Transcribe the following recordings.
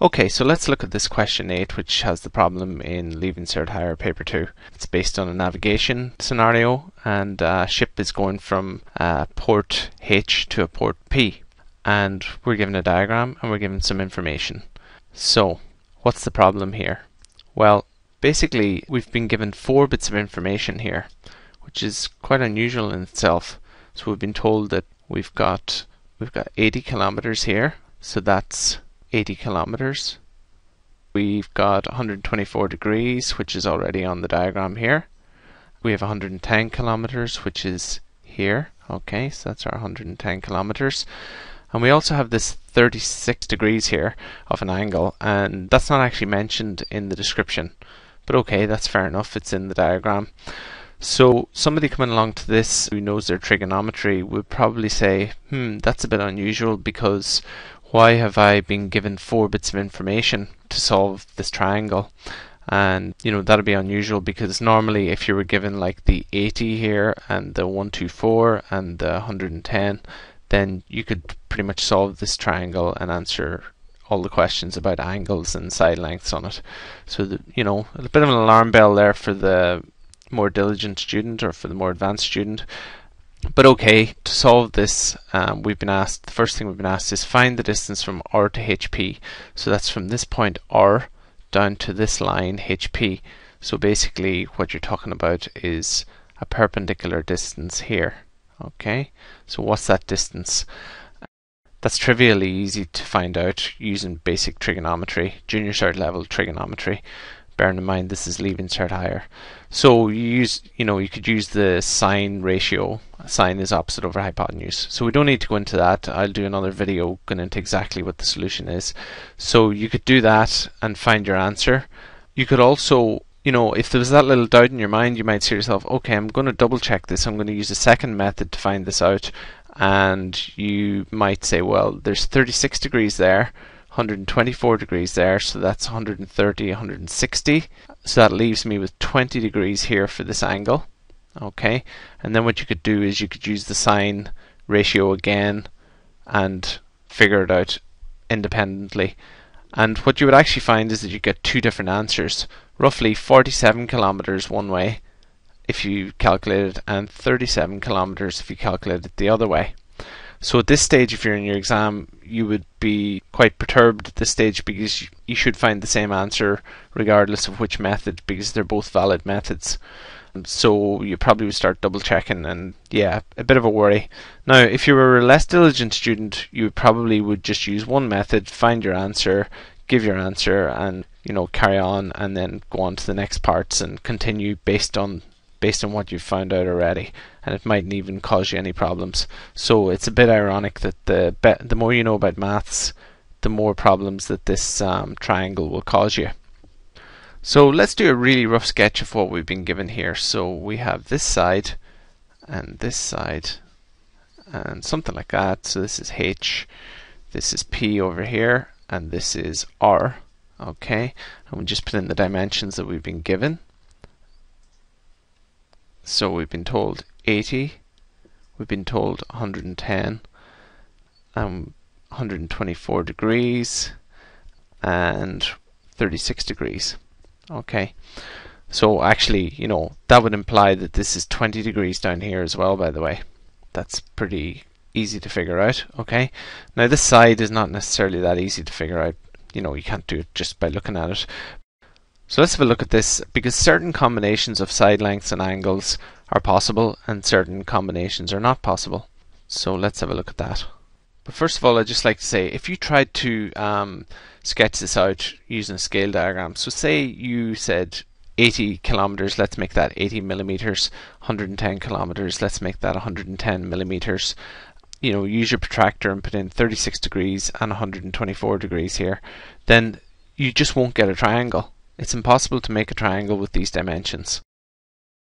Okay, so let's look at this question 8 which has the problem in Leaving Cert Higher paper 2. It's based on a navigation scenario and a ship is going from uh, port H to a port P and we're given a diagram and we're given some information. So what's the problem here? Well basically we've been given four bits of information here which is quite unusual in itself. So we've been told that we've got we've got 80 kilometers here so that's 80 kilometers. We've got 124 degrees, which is already on the diagram here. We have 110 kilometers, which is here. Okay, so that's our 110 kilometers. And we also have this 36 degrees here of an angle, and that's not actually mentioned in the description. But okay, that's fair enough, it's in the diagram. So somebody coming along to this who knows their trigonometry would probably say, hmm, that's a bit unusual because why have I been given four bits of information to solve this triangle? And you know that'd be unusual because normally if you were given like the 80 here and the 124 and the 110, then you could pretty much solve this triangle and answer all the questions about angles and side lengths on it. So the, you know a bit of an alarm bell there for the more diligent student or for the more advanced student but okay, to solve this, um, we've been asked, the first thing we've been asked is find the distance from R to HP. So that's from this point R down to this line HP. So basically what you're talking about is a perpendicular distance here. Okay, so what's that distance? That's trivially easy to find out using basic trigonometry, junior cert level trigonometry bearing in mind this is leaving cert higher. So you use, you know, you could use the sine ratio. Sine is opposite over hypotenuse. So we don't need to go into that. I'll do another video going into exactly what the solution is. So you could do that and find your answer. You could also, you know, if there was that little doubt in your mind, you might say to yourself, okay, I'm going to double check this. I'm going to use a second method to find this out. And you might say, well, there's 36 degrees there 124 degrees there, so that's 130, 160. So that leaves me with 20 degrees here for this angle. Okay, and then what you could do is you could use the sine ratio again and figure it out independently. And what you would actually find is that you get two different answers, roughly 47 kilometers one way if you calculate it, and 37 kilometers if you calculate it the other way. So at this stage, if you're in your exam, you would be quite perturbed at this stage because you should find the same answer regardless of which method because they're both valid methods. So you probably would start double checking and yeah, a bit of a worry. Now, if you were a less diligent student, you probably would just use one method, find your answer, give your answer and you know carry on and then go on to the next parts and continue based on based on what you've found out already, and it mightn't even cause you any problems. So it's a bit ironic that the be- the more you know about maths, the more problems that this um, triangle will cause you. So let's do a really rough sketch of what we've been given here. So we have this side and this side and something like that. So this is H, this is P over here, and this is R. Okay, and we just put in the dimensions that we've been given. So we've been told 80, we've been told 110, um, 124 degrees, and 36 degrees. Okay, so actually, you know, that would imply that this is 20 degrees down here as well, by the way. That's pretty easy to figure out, okay? Now this side is not necessarily that easy to figure out. You know, you can't do it just by looking at it. So let's have a look at this because certain combinations of side lengths and angles are possible and certain combinations are not possible. So let's have a look at that. But first of all, I'd just like to say if you tried to um, sketch this out using a scale diagram, so say you said 80 kilometers, let's make that 80 millimeters, 110 kilometers, let's make that 110 millimeters. You know, use your protractor and put in 36 degrees and 124 degrees here, then you just won't get a triangle it's impossible to make a triangle with these dimensions.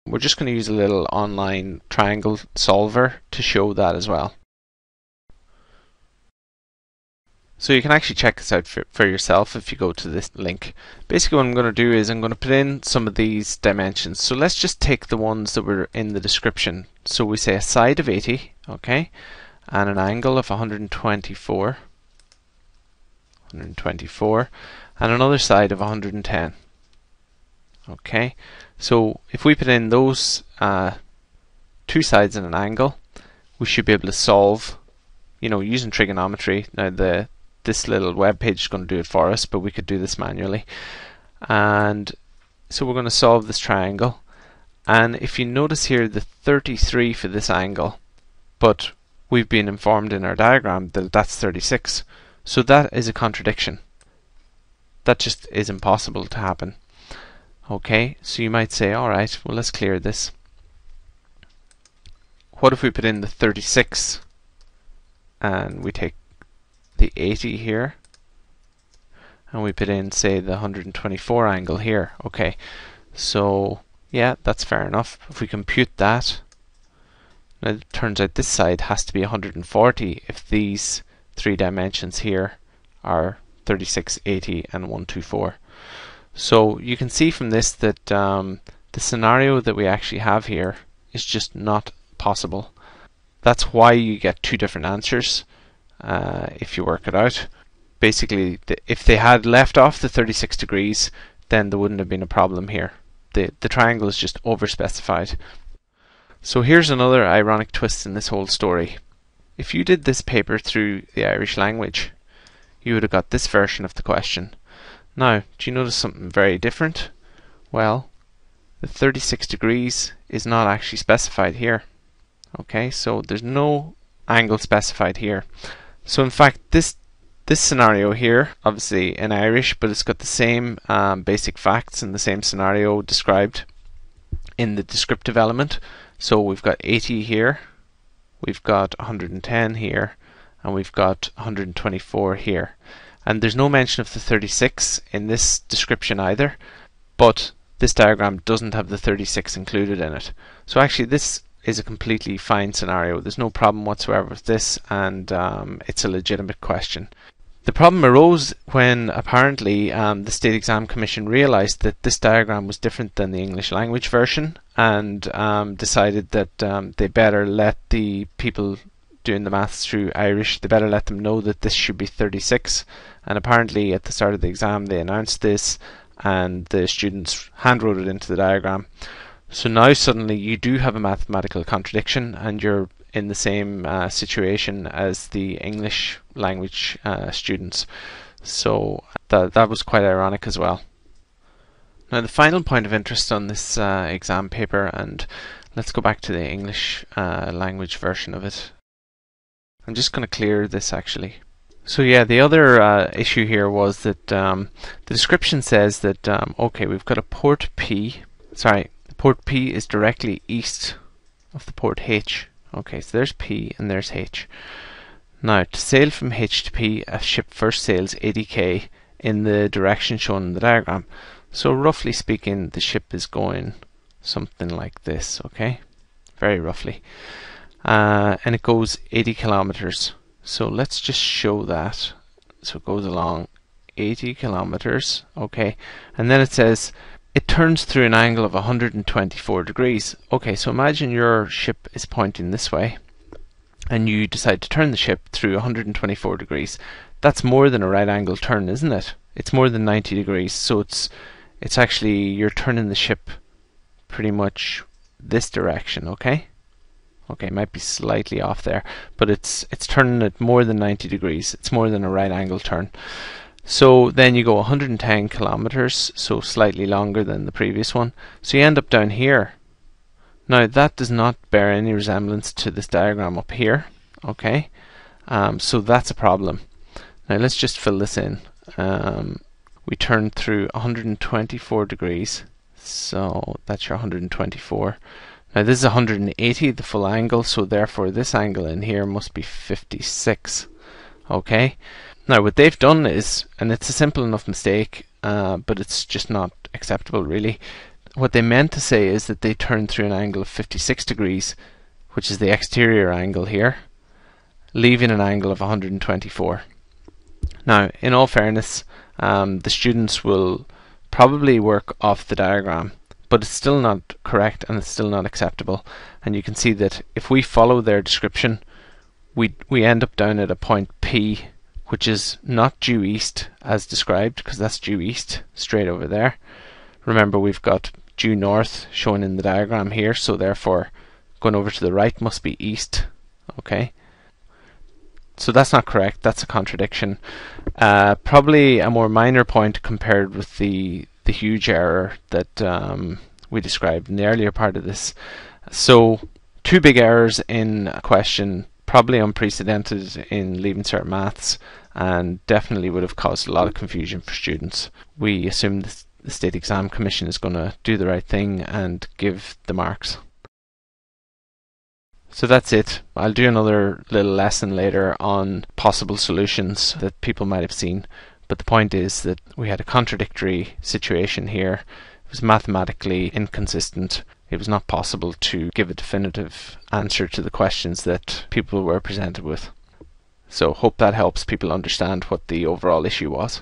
We're just going to use a little online triangle solver to show that as well. So you can actually check this out for, for, yourself if you go to this link. Basically what I'm going to do is I'm going to put in some of these dimensions. So let's just take the ones that were in the description. So we say a side of 80, okay, and an angle of 124. 124 and another side of 110 okay? So if we put in those uh, two sides in an angle we should be able to solve you know using trigonometry. Now the this little web page is going to do it for us but we could do this manually. And so we're going to solve this triangle. And if you notice here the 33 for this angle but we've been informed in our diagram that that's 36 so that is a contradiction that just is impossible to happen. Okay so you might say alright well let's clear this. What if we put in the 36 and we take the 80 here? And we put in say the 124 angle here. Okay so yeah that's fair enough. If we compute that it turns out this side has to be 140 if these three dimensions here are 36 80 and 124 so you can see from this that um, the scenario that we actually have here is just not possible. That's why you get two different answers uh, if you work it out. Basically if they had left off the 36 degrees then there wouldn't have been a problem here. The the triangle is just over specified so here's another ironic twist in this whole story. If you did this paper through the Irish language you would have got this version of the question. Now do you notice something very different? Well the 36 degrees is not actually specified here. Okay so there's no angle specified here. So in fact this this scenario here, obviously in Irish, but it's got the same um, basic facts and the same scenario described in the descriptive element. So we've got 80 here, we've got 110 here, and we've got 124 here. And there's no mention of the 36 in this description either, but this diagram doesn't have the 36 included in it. So actually this is a completely fine scenario. There's no problem whatsoever with this, and um, it's a legitimate question. The problem arose when apparently um, the State Exam Commission realised that this diagram was different than the English language version and um, decided that um, they better let the people doing the maths through Irish, they better let them know that this should be 36. And apparently at the start of the exam they announced this and the students handwrote it into the diagram. So now suddenly you do have a mathematical contradiction and you're in the same uh, situation as the English language uh, students. So that that was quite ironic as well. Now the final point of interest on this uh, exam paper, and let's go back to the English uh, language version of it. I'm just going to clear this actually. So yeah, the other uh, issue here was that um, the description says that um, okay, we've got a port P. Sorry, port P is directly east of the port H Okay, so there's P and there's H. Now, to sail from H to P, a ship first sails 80k in the direction shown in the diagram. So roughly speaking, the ship is going something like this, okay? Very roughly. Uh, and it goes 80 kilometers. So let's just show that. So it goes along 80 kilometers, okay? And then it says it turns through an angle of 124 degrees. Okay, so imagine your ship is pointing this way and you decide to turn the ship through 124 degrees. That's more than a right angle turn, isn't it? It's more than 90 degrees, so it's it's actually you're turning the ship pretty much this direction, okay? Okay, might be slightly off there, but it's it's turning at more than 90 degrees. It's more than a right angle turn. So then you go 110 kilometers, so slightly longer than the previous one. So you end up down here. Now that does not bear any resemblance to this diagram up here. Okay, um, so that's a problem. Now let's just fill this in. Um, we turn through 124 degrees, so that's your 124. Now this is 180, the full angle, so therefore this angle in here must be 56. Okay. Now, what they've done is, and it's a simple enough mistake, uh, but it's just not acceptable really. What they meant to say is that they turned through an angle of 56 degrees, which is the exterior angle here, leaving an angle of 124. Now, in all fairness, um, the students will probably work off the diagram, but it's still not correct and it's still not acceptable. And you can see that if we follow their description, we we end up down at a point P which is not due east as described, because that's due east straight over there. Remember, we've got due north shown in the diagram here, so therefore going over to the right must be east. Okay. So that's not correct. That's a contradiction. Uh, probably a more minor point compared with the the huge error that um, we described in the earlier part of this. So two big errors in question, probably unprecedented in Leaving Cert Maths, and definitely would have caused a lot of confusion for students. We assume the State Exam Commission is going to do the right thing and give the marks. So that's it. I'll do another little lesson later on possible solutions that people might have seen. But the point is that we had a contradictory situation here. It was mathematically inconsistent. It was not possible to give a definitive answer to the questions that people were presented with. So hope that helps people understand what the overall issue was.